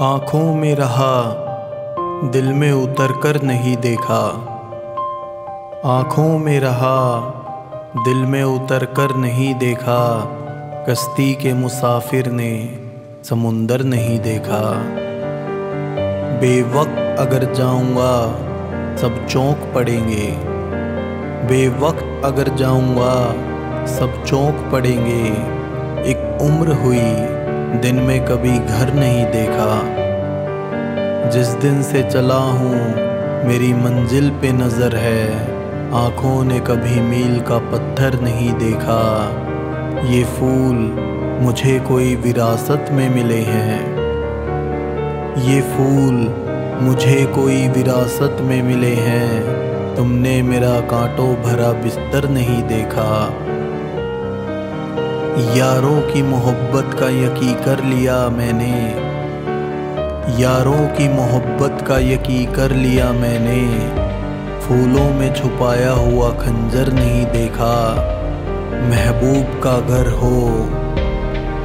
आँखों में रहा, दिल में उतर कर नहीं देखा। आँखों में रहा, दिल में उतर कर नहीं देखा। कश्ती के मुसाफिर ने समुंदर नहीं देखा। बेवक्त अगर जाऊँगा, सब चौंक पड़ेंगे। बेवक्त अगर जाऊँगा, सब चौंक पड़ेंगे। एक उम्र हुई दिन में कभी घर नहीं देखा। जिस दिन से चला हूँ, मेरी मंजिल पे नज़र है। आँखों ने कभी मील का पत्थर नहीं देखा। ये फूल मुझे कोई विरासत में मिले हैं। ये फूल मुझे कोई विरासत में मिले हैं। तुमने मेरा कांटों भरा बिस्तर नहीं देखा। यारों की मोहब्बत का यकी कर लिया मैंने। यारों की मोहब्बत का यकी कर लिया मैंने। फूलों में छुपाया हुआ खंजर नहीं देखा। महबूब का घर हो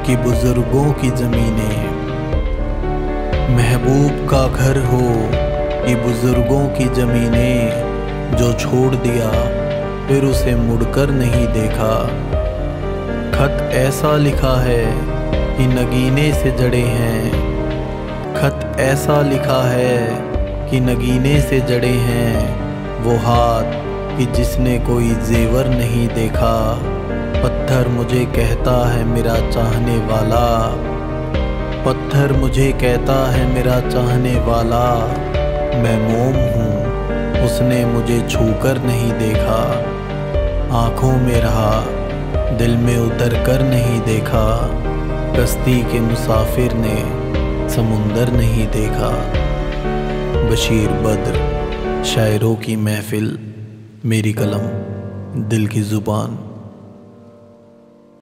कि बुज़ुर्गों की ज़मीनें। महबूब का घर हो कि बुज़ुर्गों की ज़मीनें। जो छोड़ दिया, फिर उसे मुड़कर नहीं देखा। खत ऐसा लिखा है कि नगीने से जड़े हैं। खत ऐसा लिखा है कि नगीने से जड़े हैं। वो हाथ कि जिसने कोई जेवर नहीं देखा। पत्थर मुझे कहता है मेरा चाहने वाला। पत्थर मुझे कहता है मेरा चाहने वाला। मैं मोम हूँ, उसने मुझे छूकर नहीं देखा। आँखों में रहा दिल में उतर कर नहीं देखा। कश्ती के मुसाफिर ने समुंदर नहीं देखा। बशीर बद्र, शायरों की महफिल, मेरी कलम, दिल की ज़ुबान।